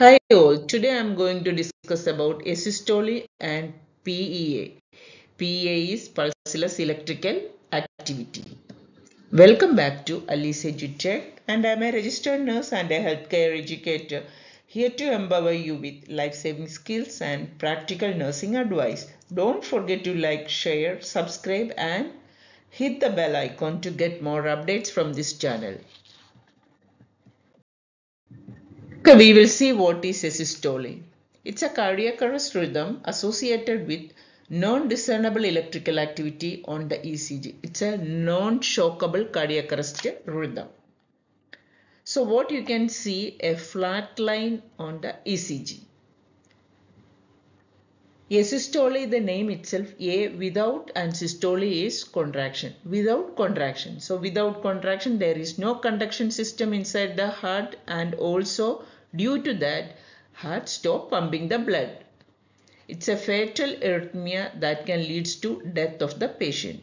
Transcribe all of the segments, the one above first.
Hi all, today I am going to discuss about asystole and PEA. PEA is pulseless electrical activity. Welcome back to Ally's Edutec and I am a registered nurse and a healthcare educator here to empower you with life-saving skills and practical nursing advice. Don't forget to like, share, subscribe and hit the bell icon to get more updates from this channel. Okay, we will see what is asystole. It's a cardiac arrest rhythm associated with non-discernible electrical activity on the ECG. It's a non-shockable cardiac arrest rhythm. So what you can see a flat line on the ECG. Asystole, the name itself, A without and systole is contraction. Without contraction. So without contraction, there is no conduction system inside the heart and also due to that, heart stop pumping the blood. It's a fatal arrhythmia that can lead to death of the patient.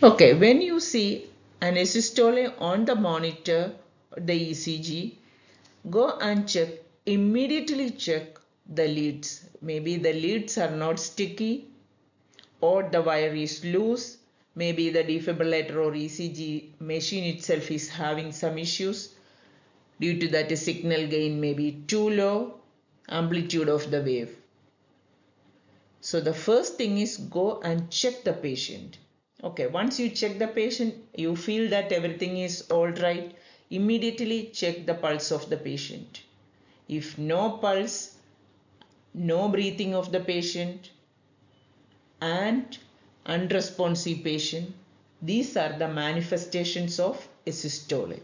Okay, when you see an asystole on the monitor, the ECG, go and check, immediately check the leads. Maybe the leads are not sticky or the wire is loose. Maybe the defibrillator or ECG machine itself is having some issues. Due to that, signal gain may be too low, amplitude of the wave. So the first thing is go and check the patient. Okay, once you check the patient, you feel that everything is all right, immediately check the pulse of the patient. If no pulse, no breathing of the patient and unresponsive patient, these are the manifestations of asystole.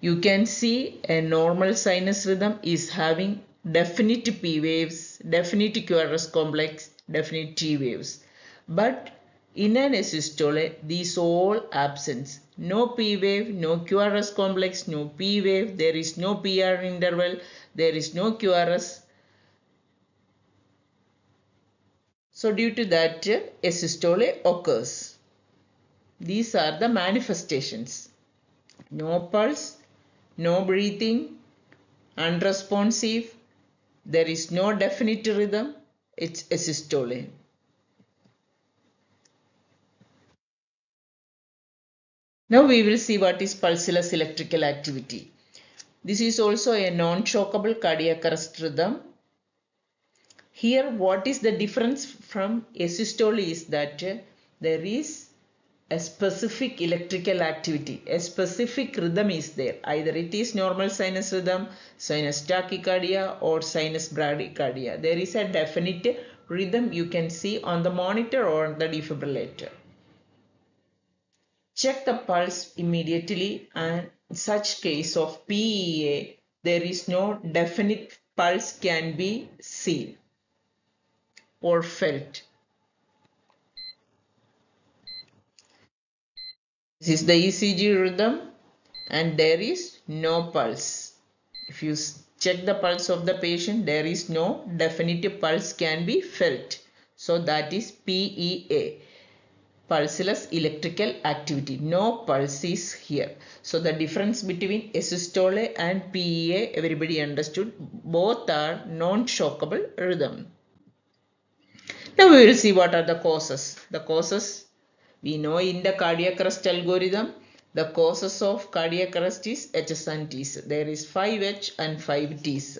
You can see a normal sinus rhythm is having definite P waves, definite QRS complex, definite T waves. But in an asystole, these all absent. No P wave, no QRS complex, no P wave, there is no PR interval, there is no QRS. So due to that, asystole occurs. These are the manifestations. No pulse, no breathing, unresponsive, there is no definite rhythm, it's asystole. Now we will see what is pulseless electrical activity. This is also a non-shockable cardiac arrest rhythm. Here what is the difference from asystole is that there is a specific electrical activity, a specific rhythm is there. Either it is normal sinus rhythm, sinus tachycardia or sinus bradycardia. There is a definite rhythm you can see on the monitor or the defibrillator. Check the pulse immediately and in such case of PEA, there is no definite pulse can be seen or felt. This is the ECG rhythm and there is no pulse. If you check the pulse of the patient, there is no definite pulse can be felt. So that is PEA pulseless electrical activity. No pulse is here. So the difference between asystole and PEA everybody understood. Both are non-shockable rhythm. Now we will see what are the causes. The causes we know in the cardiac arrest algorithm the causes of cardiac arrest is Hs and Ts. There is 5H and 5 Ts.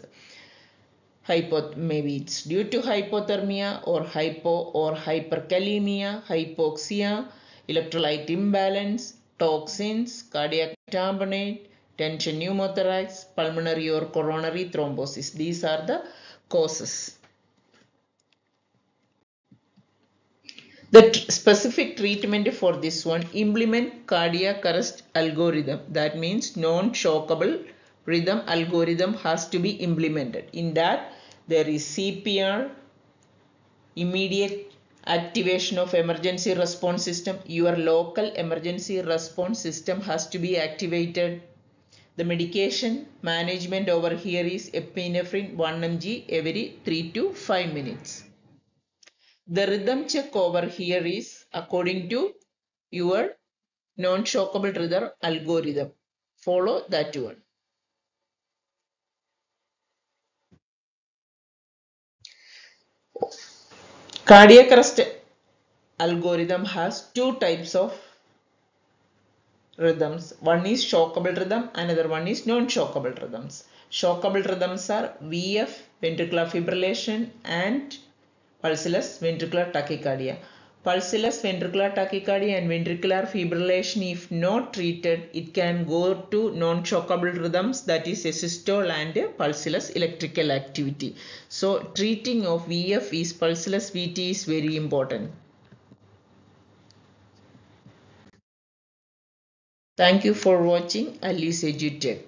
Hypo, maybe it's due to hypothermia or hypo or hyperkalemia, hypoxia, electrolyte imbalance, toxins, cardiac tamponade, tension pneumothorax, pulmonary or coronary thrombosis. These are the causes. The specific treatment for this one, implement cardiac arrest algorithm. That means non-shockable rhythm algorithm has to be implemented. In that, there is CPR, immediate activation of emergency response system. Your local emergency response system has to be activated. The medication management over here is epinephrine 1 mg every 3 to 5 minutes. The rhythm check over here is according to your non-shockable rhythm algorithm. Follow that one. Cardiac arrest algorithm has two types of rhythms. One is shockable rhythm, another one is non-shockable rhythms. Shockable rhythms are VF, ventricular fibrillation and pulseless ventricular tachycardia. Pulseless ventricular tachycardia and ventricular fibrillation if not treated it can go to non-shockable rhythms that is asystole and a pulseless electrical activity. So treating of VF is pulseless VT is very important. Thank you for watching Ally's Edutec.